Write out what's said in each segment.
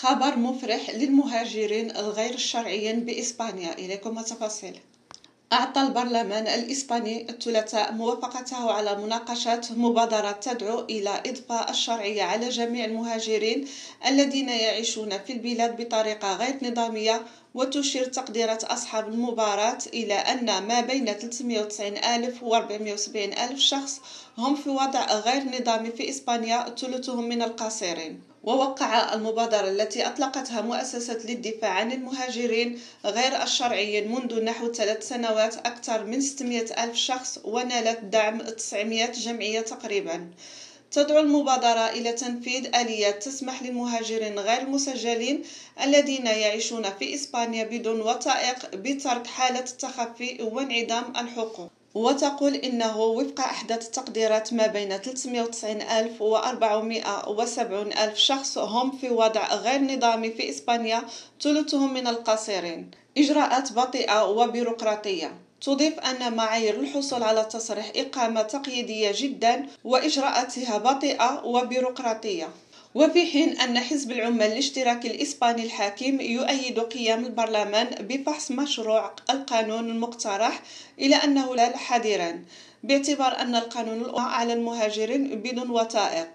خبر مفرح للمهاجرين الغير الشرعيين بإسبانيا. إليكم التفاصيل. أعطى البرلمان الإسباني الثلاثاء موافقته على مناقشة مبادرة تدعو إلى إضفاء الشرعية على جميع المهاجرين الذين يعيشون في البلاد بطريقة غير نظامية وتشير تقديرات أصحاب المباراة إلى أن ما بين 390 ألف و 470 ألف شخص هم في وضع غير نظامي في إسبانيا ثلثهم من القاصرين. ووقع المبادرة التي أطلقتها مؤسسة للدفاع عن المهاجرين غير الشرعيين منذ نحو ثلاث سنوات أكثر من 600 ألف شخص ونالت دعم 900 جمعية تقريبا. تدعو المبادرة إلى تنفيذ آليات تسمح للمهاجرين غير المسجلين الذين يعيشون في إسبانيا بدون وثائق بترك حالة التخفي وانعدام الحقوق. وتقول إنه وفق أحدث التقديرات ما بين 390 ألف و 470 ألف شخص هم في وضع غير نظامي في إسبانيا ثلثهم من القاصرين. إجراءات بطيئة وبيروقراطية. تضيف أن معايير الحصول على تصريح إقامة تقييدية جدا وإجراءاتها بطيئة وبيروقراطية. وفي حين أن حزب العمال الاشتراكي الإسباني الحاكم يؤيد قيام البرلمان بفحص مشروع القانون المقترح إلى أنه لا حذرا باعتبار أن القانون على المهاجرين بدون وثائق.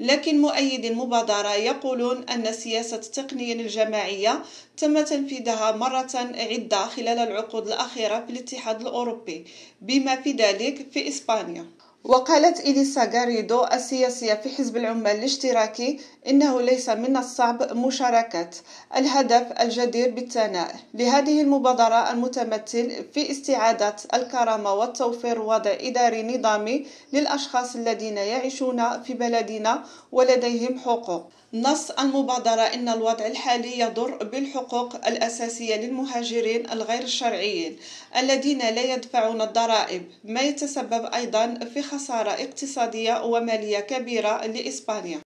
لكن مؤيدي المبادرة يقولون أن سياسة التقنية الجماعية تم تنفيذها مرة عدة خلال العقود الأخيرة في الاتحاد الأوروبي بما في ذلك في إسبانيا. وقالت إليسا غاريدو السياسية في حزب العمال الاشتراكي إنه ليس من الصعب مشاركة الهدف الجدير بالثناء. لهذه المبادرة المتمثل في استعادة الكرامة والتوفير وضع إداري نظامي للأشخاص الذين يعيشون في بلدنا ولديهم حقوق. نص المبادرة إن الوضع الحالي يضر بالحقوق الأساسية للمهاجرين الغير الشرعيين الذين لا يدفعون الضرائب. ما يتسبب أيضا في خسارة اقتصادية ومالية كبيرة لإسبانيا.